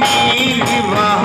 ನೀ ವಿವಾಹ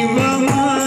ಶಿವಮಾ